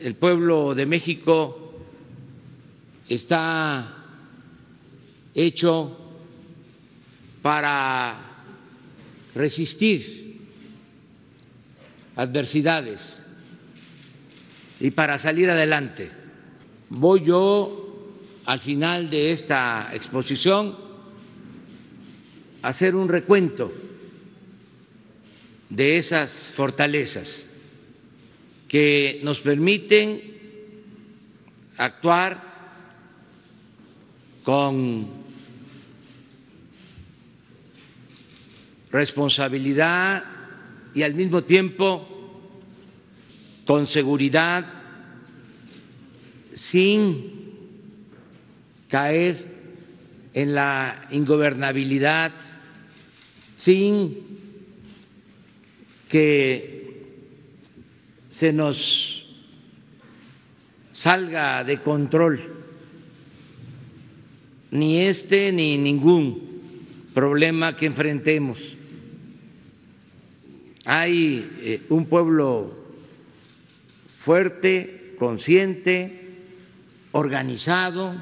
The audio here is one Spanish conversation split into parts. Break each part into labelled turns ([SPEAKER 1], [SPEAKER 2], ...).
[SPEAKER 1] el pueblo de México está hecho para resistir adversidades y para salir adelante. Voy yo al final de esta exposición a hacer un recuento de esas fortalezas que nos permiten actuar con responsabilidad y al mismo tiempo con seguridad, sin caer en la ingobernabilidad, sin que se nos salga de control ni este ni ningún problema que enfrentemos. Hay eh, un pueblo fuerte, consciente, organizado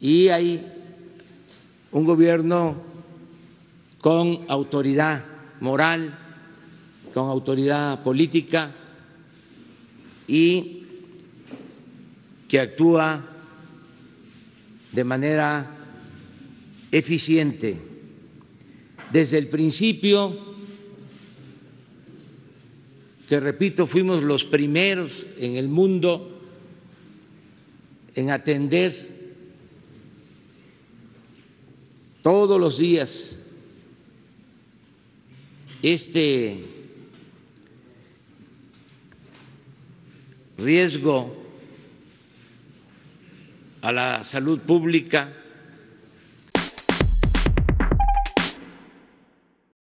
[SPEAKER 1] y hay un gobierno con autoridad moral, con autoridad política y que actúa de manera eficiente. Desde el principio, que repito, fuimos los primeros en el mundo en atender todos los días este riesgo a la salud pública